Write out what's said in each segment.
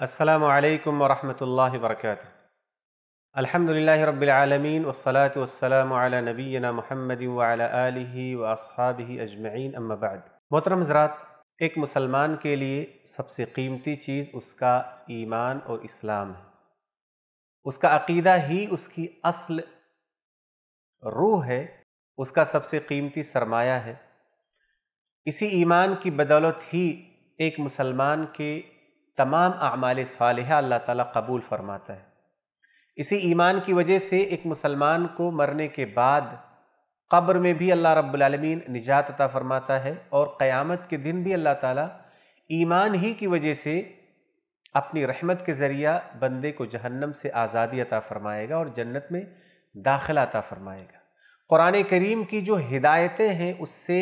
असलकम वरहमल वर्क अल्हम्दुलिल्लाहि रब्बिल आलमीन वस्सलातु वस्सलामु अला नबीना मुहम्मद व अला आलिहि व अस्हाबिहि अजमईन अम्मा बाद मोहतरम हज़रात एक मुसलमान के लिए सबसे कीमती चीज़ उसका ईमान और इस्लाम है उसका अकीदा ही उसकी असल रूह है उसका सबसे कीमती सरमाया है इसी ईमान की बदौलत ही एक मुसलमान के तमाम अमाल साल अल्लाह ताला कबूल फरमाता है। इसी ईमान की वजह से एक मुसलमान को मरने के बाद कब्र में भी अल्लाह रब्बुल निजात अता फरमाता है और क़यामत के दिन भी अल्लाह ताला ईमान ही की वजह से अपनी रहमत के ज़रिया बंदे को जहन्नम से आज़ादी अता फ़रमाएगा और जन्नत में दाखिला अता फ़रमाएगा। कुरान करीम की जो हिदायतें हैं, उससे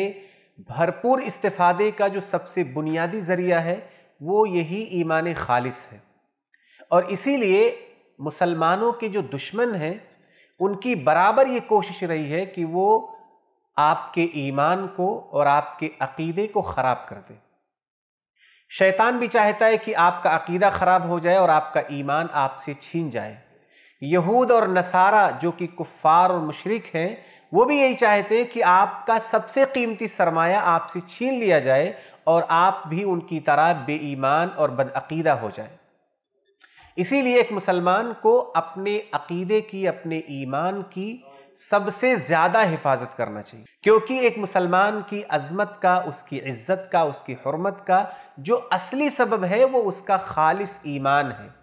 भरपूर इस्तेफादे का जो सबसे बुनियादी ज़रिया है वो यही ईमान खालिस है। और इसीलिए मुसलमानों के जो दुश्मन हैं, उनकी बराबर ये कोशिश रही है कि वो आपके ईमान को और आपके अकीदे को ख़राब कर दे। शैतान भी चाहता है कि आपका अकीदा ख़राब हो जाए और आपका ईमान आपसे छीन जाए। यहूद और नसारा, जो कि कुफ़ार और मुशरक हैं वो भी यही चाहते कि आपका सबसे कीमती सरमाया आपसे छीन लिया जाए और आप भी उनकी तरह बेईमान और बदअकीदा हो जाए। इसीलिए एक मुसलमान को अपने अकीदे की, अपने ईमान की सबसे ज़्यादा हिफाजत करना चाहिए। क्योंकि एक मुसलमान की अजमत का, उसकी इज़्ज़त का, उसकी हरमत का जो असली सबब है, वो उसका खालिस ईमान है।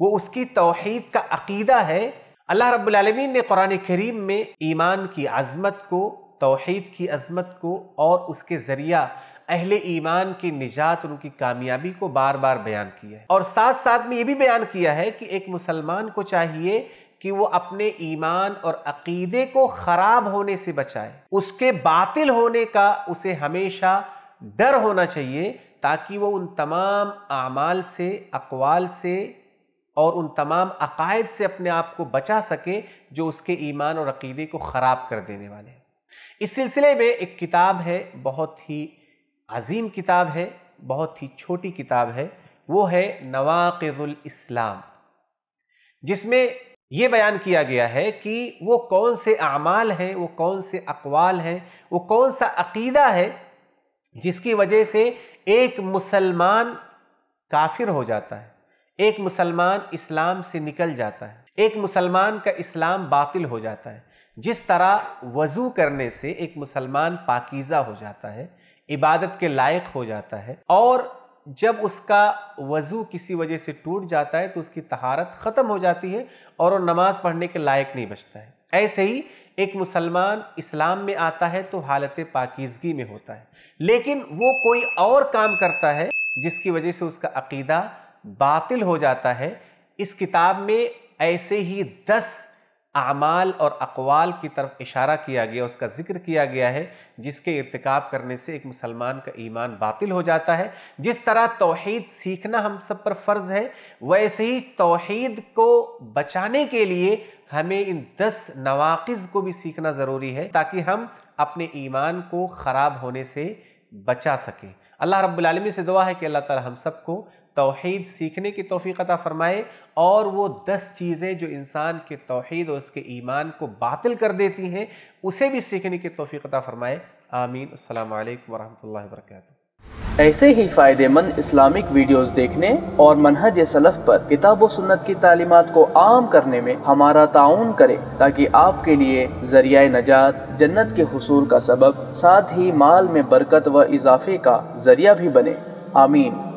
वो उसकी तोहहीद का अकीदा है अल्लाह रब्बुल ने कुरान करीम में ईमान की अजमत को तोहहीद की अजमत को और उसके ज़रिया अहले ईमान की निजात और उनकी कामयाबी को बार बार बयान किया है। और साथ साथ में ये भी बयान किया है कि एक मुसलमान को चाहिए कि वो अपने ईमान और अकीदे को ख़राब होने से बचाए। उसके बातिल होने का उसे हमेशा डर होना चाहिए ताकि वो उन तमाम आमाल से, अकवाल से और उन तमाम अकायद से अपने आप को बचा सके जो उसके ईमान और अकीदे को ख़राब कर देने वाले हैं। इस सिलसिले में एक किताब है, बहुत ही अजीम किताब है, बहुत ही छोटी किताब है, वो है नवाक़ुल इस्लाम, जिसमें ये बयान किया गया है कि वो कौन से अमाल हैं, वो कौन से अकवाल हैं, वो कौन सा अकीदा है जिसकी वजह से एक मुसलमान काफिर हो जाता है। एक मुसलमान इस्लाम से निकल जाता है। एक मुसलमान का इस्लाम बातिल हो जाता है। जिस तरह वज़ू करने से एक मुसलमान पाकिज़ा हो जाता है, इबादत के लायक हो जाता है और जब उसका वज़ू किसी वजह से टूट जाता है तो उसकी तहारत ख़त्म हो जाती है और वो नमाज़ पढ़ने के लायक नहीं बचता है। ऐसे ही एक मुसलमान इस्लाम में आता है तो हालत पाकिजगी में होता है। लेकिन वो कोई और काम करता है, जिसकी वजह से उसका अकीदा बातिल हो जाता है, इस किताब में ऐसे ही दस आमाल और अकवाल की तरफ़ इशारा किया गया, उसका ज़िक्र किया गया है, जिसके इरतकब करने से एक मुसलमान का ईमान बातिल हो जाता है। जिस तरह तोहद सीखना हम सब पर फ़र्ज़ है, वैसे ही तोहद को बचाने के लिए हमें इन दस नवाक़ को भी सीखना ज़रूरी है, ताकि हम अपने ईमान को ख़राब होने से बचा सकें। अल्लाह रब्बुल से दुआ है कि अल्लाह ताला हम सबको तोहद सीखने की तोफ़ी फ़रमाए और वो दस चीज़ें जो इंसान के तोहद और उसके ईमान को बातिल कर देती हैं, उसे भी सीखने की तोफ़ी फ़रमाए। आमीन। अल्लाम वरहमल वर्क ऐसे ही फ़ायदेमंद इस्लामिक वीडियोस देखने और मनहज सलफ़ पर किताब व सुन्नत की तालीमत को आम करने में हमारा ताउन करें, ताकि आपके लिए ज़रिया नजात, जन्नत के हसूल का सबब, साथ ही माल में बरकत व इजाफे का ज़रिया भी बने। आमीन।